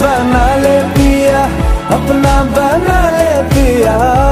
बना ले पिया अपना बना ले पिया।